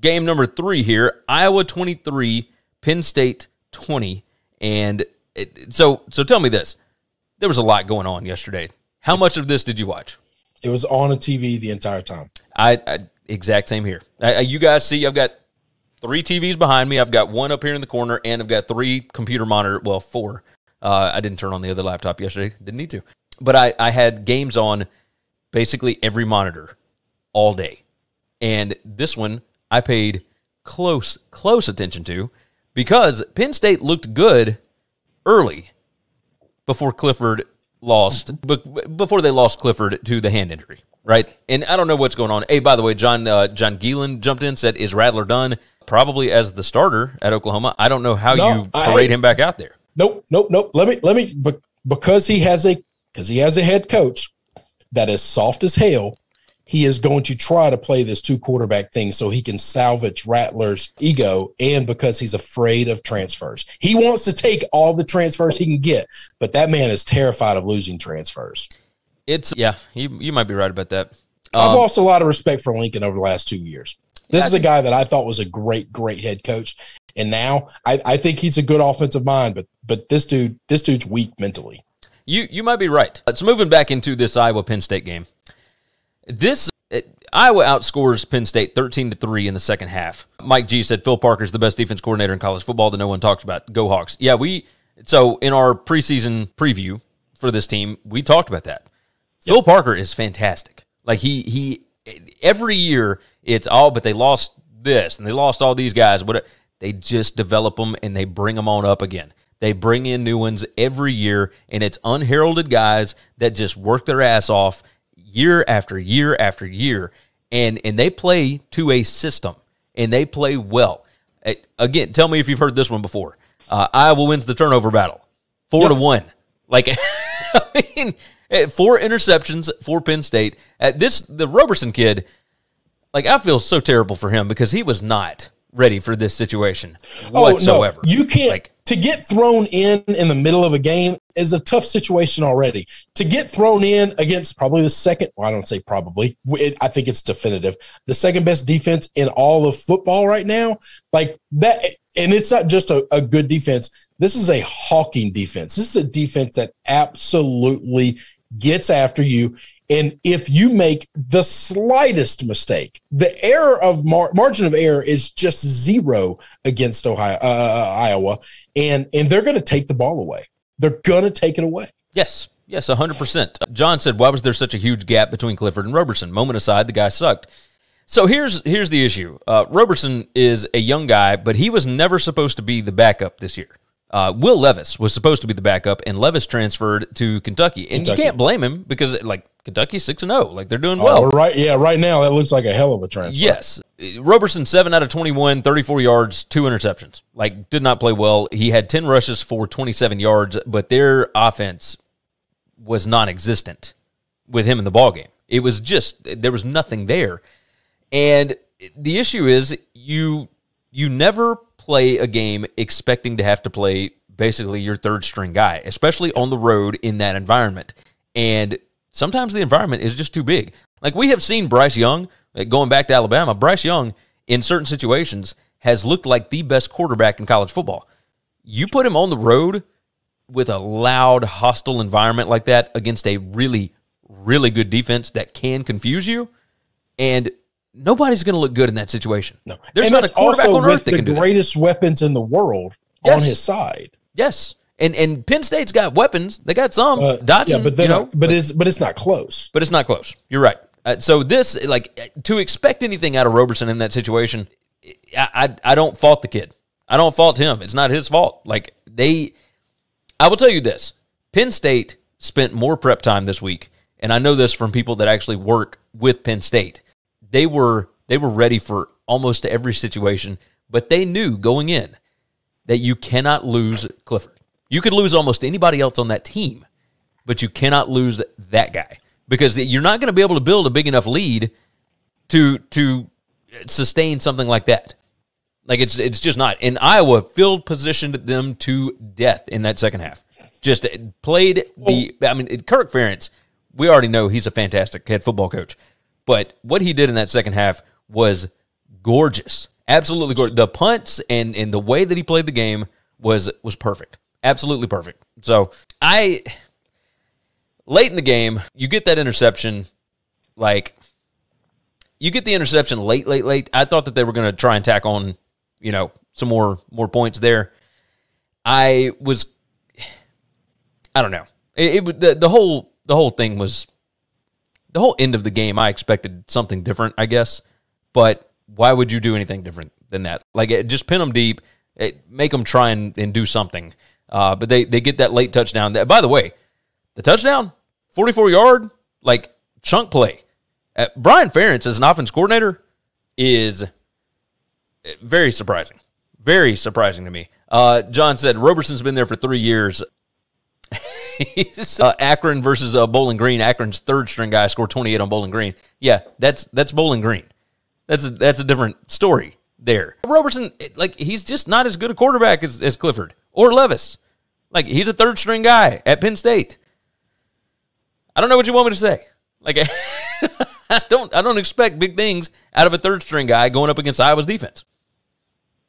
game number three here Iowa 23, Penn State 20. And it, so, so tell me this there was a lot going on yesterday. How much of this did you watch? It was on a TV the entire time. I, I exact same here. I, you guys see, I've got three TVs behind me. I've got one up here in the corner, and I've got three computer monitor. Well, four. Uh, I didn't turn on the other laptop yesterday. Didn't need to. But I, I had games on basically every monitor all day. And this one I paid close, close attention to because Penn State looked good early before Clifford lost, before they lost Clifford to the hand injury, right? And I don't know what's going on. Hey, by the way, John uh, John Geelan jumped in, said, "Is Rattler done?" Probably as the starter at Oklahoma. I don't know how no, you parade I, him back out there. Nope, nope, nope. Let me let me because he has a because he has a head coach that is soft as hell he is going to try to play this two quarterback thing so he can salvage Rattler's ego and because he's afraid of transfers. He wants to take all the transfers he can get, but that man is terrified of losing transfers. It's yeah, you, you might be right about that. Um, I've lost a lot of respect for Lincoln over the last two years. This is a guy that I thought was a great, great head coach. And now I, I think he's a good offensive mind, but but this dude, this dude's weak mentally. You you might be right. So moving back into this Iowa Penn State game. This it, Iowa outscores Penn State 13 to 3 in the second half. Mike G said Phil Parker's the best defense coordinator in college football that no one talks about. Go Hawks. Yeah, we so in our preseason preview for this team, we talked about that. Yep. Phil Parker is fantastic. Like he he every year it's all oh, but they lost this and they lost all these guys, but they just develop them and they bring them on up again. They bring in new ones every year, and it's unheralded guys that just work their ass off year after year after year, and and they play to a system and they play well. Again, tell me if you've heard this one before. Uh, Iowa wins the turnover battle, four yep. to one. Like, I mean, eh, four interceptions for Penn State. At this, the Roberson kid, like I feel so terrible for him because he was not ready for this situation whatsoever. Oh, no. You can't like, to get thrown in in the middle of a game is a tough situation already. To get thrown in against probably the second, well, I don't say probably, it, I think it's definitive, the second best defense in all of football right now, like that, and it's not just a, a good defense. This is a hawking defense. This is a defense that absolutely gets after you and if you make the slightest mistake, the error of mar- margin of error is just zero against Ohio, uh, uh, Iowa, and and they're going to take the ball away. They're going to take it away. Yes, yes, hundred percent. John said, "Why was there such a huge gap between Clifford and Roberson?" Moment aside, the guy sucked. So here's here's the issue. Uh, Roberson is a young guy, but he was never supposed to be the backup this year. Uh, Will Levis was supposed to be the backup, and Levis transferred to Kentucky, and Kentucky. you can't blame him because like Kentucky's six and zero, oh, like they're doing oh, well. Oh, right, yeah, right now that looks like a hell of a transfer. Yes, Roberson seven out of 21, 34 yards, two interceptions. Like did not play well. He had ten rushes for twenty seven yards, but their offense was non-existent with him in the ball game. It was just there was nothing there, and the issue is you you never play a game expecting to have to play basically your third string guy, especially on the road in that environment. And sometimes the environment is just too big. Like we have seen Bryce Young, going back to Alabama, Bryce Young in certain situations has looked like the best quarterback in college football. You put him on the road with a loud, hostile environment like that against a really, really good defense that can confuse you, and nobody's going to look good in that situation. No, there's and not a quarterback on earth that can do the greatest weapons in the world yes. on his side. Yes, and and Penn State's got weapons. They got some. Uh, Dotson, yeah, but you know, but, but it's but it's not close. But it's not close. You're right. Uh, so this like to expect anything out of Roberson in that situation, I, I I don't fault the kid. I don't fault him. It's not his fault. Like they, I will tell you this: Penn State spent more prep time this week, and I know this from people that actually work with Penn State. They were they were ready for almost every situation, but they knew going in that you cannot lose Clifford. You could lose almost anybody else on that team, but you cannot lose that guy because you're not going to be able to build a big enough lead to to sustain something like that. Like it's it's just not. And Iowa field positioned them to death in that second half. Just played the. I mean, Kirk Ferentz. We already know he's a fantastic head football coach, but what he did in that second half was gorgeous. Absolutely gorgeous. The punts and and the way that he played the game was was perfect. Absolutely perfect. So I late in the game, you get that interception, like you get the interception late, late, late. I thought that they were going to try and tack on, you know, some more more points there. I was, I don't know. It, it the, the whole the whole thing was the whole end of the game. I expected something different, I guess, but why would you do anything different than that? Like, just pin them deep, it, make them try and, and do something. Uh, but they they get that late touchdown. That, By the way, the touchdown, forty four yard, like chunk play. Uh, Brian Ferentz as an offense coordinator is very surprising. Very surprising to me. Uh, John said Roberson's been there for three years. Uh, Akron versus uh, Bowling Green. Akron's third string guy scored 28 on Bowling Green. Yeah, that's that's Bowling Green. That's a, that's a different story there. Roberson, like he's just not as good a quarterback as, as Clifford or Levis. Like he's a third string guy at Penn State. I don't know what you want me to say. Like I don't I don't expect big things out of a third string guy going up against Iowa's defense.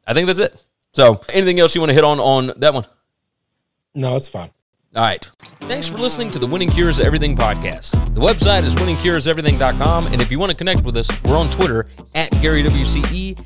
I think that's it. So, anything else you want to hit on on that one? No, it's fine. All right. Thanks for listening to the Winning Cures Everything podcast. The website is winningcureseverything.com. And if you want to connect with us, we're on Twitter at Gary WCE, at